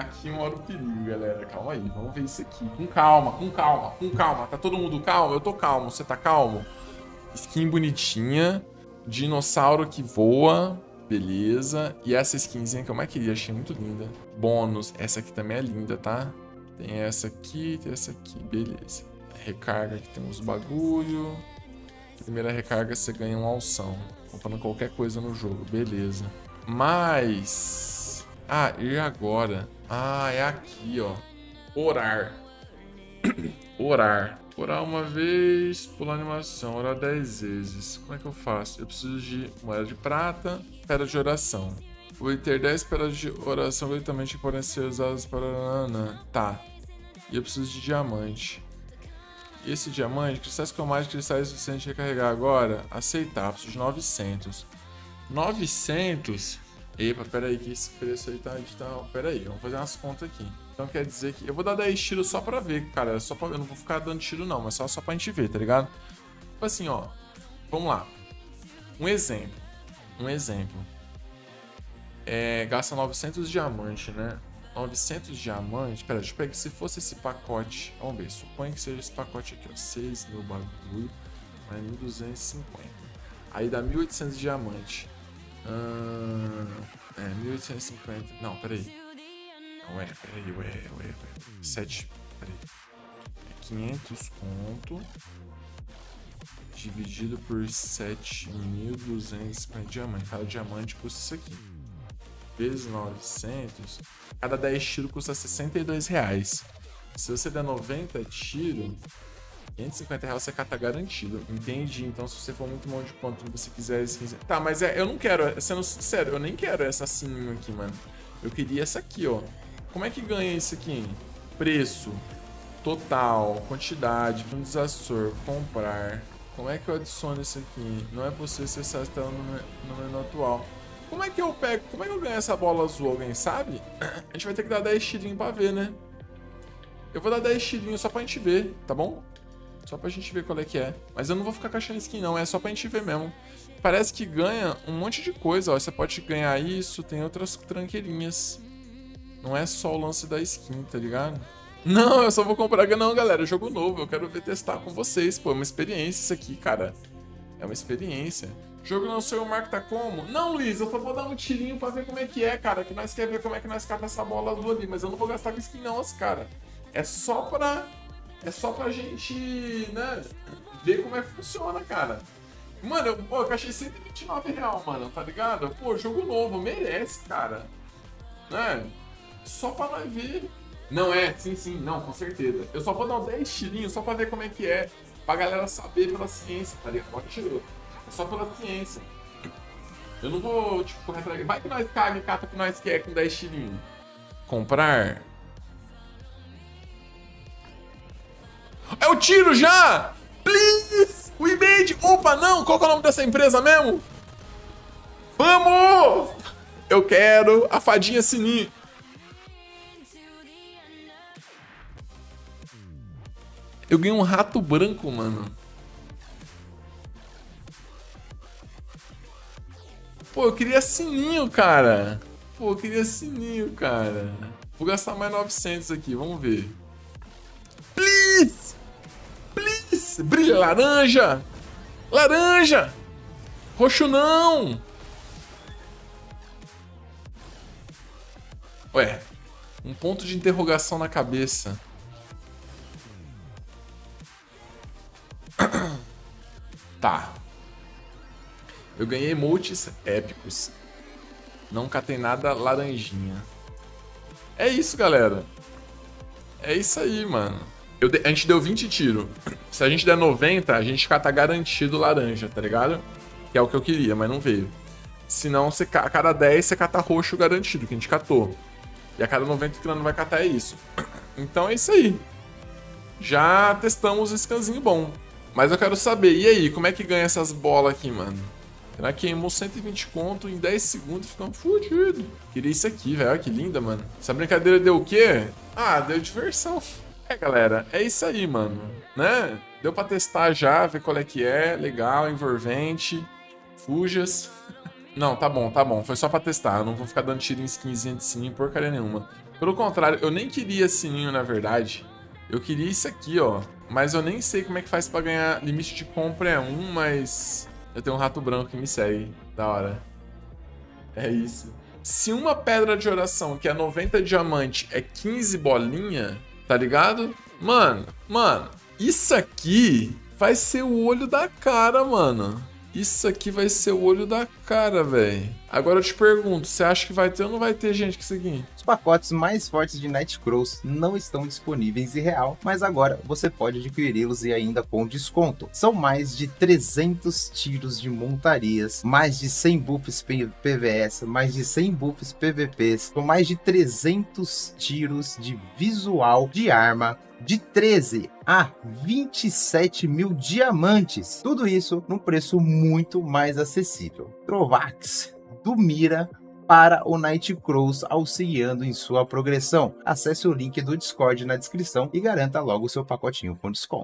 aqui mora o perigo, galera. Calma aí, vamos ver isso aqui. Com calma, com calma, com calma. Tá todo mundo calmo? Eu tô calmo, você tá calmo? Skin bonitinha. Dinossauro que voa. Beleza. E essa skinzinha que eu mais queria, achei muito linda. Bônus. Essa aqui também é linda, tá? Tem essa aqui, tem essa aqui. Beleza. Recarga que tem uns bagulho. Primeira recarga você ganha um alção. Comprando qualquer coisa no jogo. Beleza. Mas... Ah, e agora? Ah, é aqui, ó. Orar. Orar. Orar uma vez, pular animação, orar 10 vezes. Como é que eu faço? Eu preciso de moeda de prata, pedra de oração. Vou ter 10 pedras de oração gratuitamente que podem ser usadas para... Tá. E eu preciso de diamante. E esse diamante, cristais cromáticos, cristais suficientes de recarregar agora? Aceitar, preciso de 900. 900? Epa, peraí, que esse preço aí tá... tá... Peraí, vamos fazer umas contas aqui. Então quer dizer que... Eu vou dar 10 tiros só pra ver, cara. Só pra... Eu não vou ficar dando tiro não, mas só, só pra gente ver, tá ligado? Tipo assim, ó. Vamos lá. Um exemplo. Um exemplo. É, gasta 900 diamantes, né? 900 diamantes. Pera, deixa eu pegar. Se fosse esse pacote. Vamos ver. Suponha que seja esse pacote aqui, ó. 6 mil bagulho. Mais 1250. Aí dá 1800 diamantes. Hum, é, 1850. Não, peraí. Ué, peraí, ué, ué, ué. 7. Peraí. É 500 conto. Dividido por 7.250 diamante. Cada diamante custa isso aqui. Vezes 900. Cada 10 tiros custa 62 reais. Se você der 90 tiros, 550 reais você cata garantido. Entendi. Então, se você for muito bom de ponto e você quiser Tá, mas é, eu não quero. Sendo sincero, eu nem quero essa sininho aqui, mano. Eu queria essa aqui, ó. Como é que ganha isso aqui? Preço, total, quantidade, finalizador, comprar. Como é que eu adiciono isso aqui? Não é possível acessar está no, no menu atual. Como é que eu pego? Como é que eu ganho essa bola azul? Alguém sabe? A gente vai ter que dar 10 tirinhos pra ver, né? Eu vou dar 10 tirinhos só pra gente ver, tá bom? Só pra gente ver qual é que é. Mas eu não vou ficar caixando skin não, é só pra gente ver mesmo. Parece que ganha um monte de coisa, ó. Você pode ganhar isso, tem outras tranqueirinhas. Não é só o lance da skin, tá ligado? Não, eu só vou comprar. Não, galera, jogo novo. Eu quero ver testar com vocês. Pô, é uma experiência isso aqui, cara. É uma experiência. Jogo não sei o Marco tá como? Não, Luiz, eu só vou dar um tirinho pra ver como é que é, cara. Que nós quer ver como é que nós cata essa bola azul ali. Mas eu não vou gastar com skin, não, cara. É só pra. É só pra gente, né? Ver como é que funciona, cara. Mano, eu, pô, eu achei 129 real, mano, tá ligado? Pô, jogo novo, merece, cara. Né? só pra nós ver. Não é, sim, sim, não, com certeza. Eu só vou dar 10 tirinhos só pra ver como é que é. Pra galera saber pela ciência, tá ligado? É só pela ciência. Eu não vou, tipo, correr atrás. Vai que nós caga e cata que nós quer com 10 tirinhos. Comprar. É o tiro já! Please! O Image! Opa, não! Qual é o nome dessa empresa mesmo? Vamos! Eu quero a fadinha sininho. Eu ganhei um rato branco, mano. Pô, eu queria sininho, cara. Pô, eu queria sininho, cara. Vou gastar mais 900 aqui, vamos ver. Brilha laranja! Laranja! Roxo não! Ué, um ponto de interrogação na cabeça. Tá. Eu ganhei emotes épicos. Não catei nada laranjinha. É isso, galera. É isso aí, mano. Eu. A gente deu 20 tiros. Se a gente der 90, a gente cata garantido laranja, tá ligado? Que é o que eu queria, mas não veio. Senão, você, a cada 10 você cata roxo garantido, que a gente catou. E a cada 90 que não vai catar é isso. Então é isso aí. Já testamos o scanzinho bom. Mas eu quero saber, e aí, como é que ganha essas bolas aqui, mano? Será que queimou 120 conto em 10 segundos ficamos fudidos? Queria isso aqui, velho. Que linda, mano. Essa brincadeira deu o quê? Ah, deu diversão. É, galera, é isso aí, mano. Né? Deu pra testar já, ver qual é que é. Legal, envolvente. Fujas. Não, tá bom, tá bom. Foi só pra testar. Eu não vou ficar dando tiro em skinzinha de sim, porcaria nenhuma. Pelo contrário, eu nem queria sininho, na verdade. Eu queria isso aqui, ó. Mas eu nem sei como é que faz pra ganhar. Limite de compra é um, mas... Eu tenho um rato branco que me segue. Da hora. É isso. Se uma pedra de oração, que é 90 diamante, é 15 bolinha, tá ligado? Mano, mano, isso aqui vai ser o olho da cara, mano. Isso aqui vai ser o olho da cara, velho. Agora eu te pergunto, você acha que vai ter ou não vai ter gente que seguir? Os pacotes mais fortes de Nightcrawls não estão disponíveis em real, mas agora você pode adquiri-los e ainda com desconto. São mais de 300 tiros de montarias, mais de 100 buffs PVS, mais de 100 buffs PVPs, com mais de 300 tiros de visual de arma, de 13 a 27 mil diamantes. Tudo isso num preço muito mais acessível. Do Mira para o Nightcrawls auxiliando em sua progressão. Acesse o link do Discord na descrição e garanta logo o seu pacotinho com desconto.